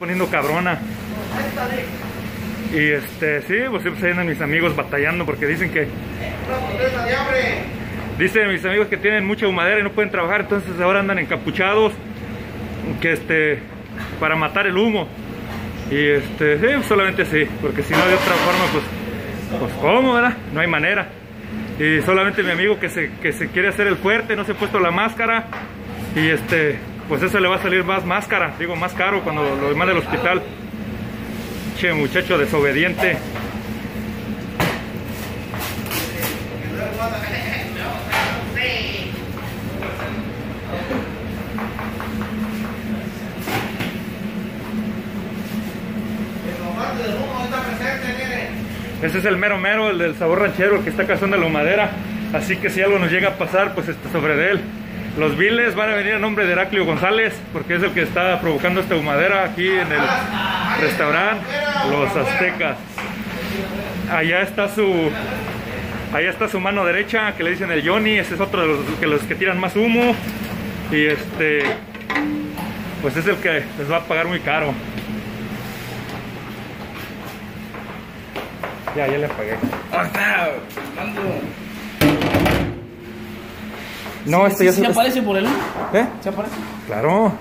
poniendo cabrona. Y este, sí, pues siempre vienen mis amigos batallando porque dicen que. Dicen mis amigos que tienen mucha humadera y no pueden trabajar, entonces ahora andan encapuchados. Que este. para matar el humo. Y este, sí, solamente sí, porque si no de otra forma, pues. Pues cómo, ¿verdad? No hay manera. Y solamente mi amigo que se, que se quiere hacer el fuerte, no se ha puesto la máscara. Y este, pues eso le va a salir más máscara, digo, más caro cuando lo demás del hospital. Che, muchacho desobediente. Ese es el mero mero, el del sabor ranchero, que está cazando la madera. Así que si algo nos llega a pasar, pues está sobre de él. Los viles van a venir a nombre de Heraclio González, porque es el que está provocando esta humadera aquí en el restaurante Los Aztecas. Allá está su allá está su mano derecha, que le dicen el Johnny, ese es otro de los que, los que tiran más humo. Y este pues es el que les va a pagar muy caro. Ya, ya le pagué. No, este ya ¿Se se... aparece por el ¿Eh? ¿Se aparece? Claro.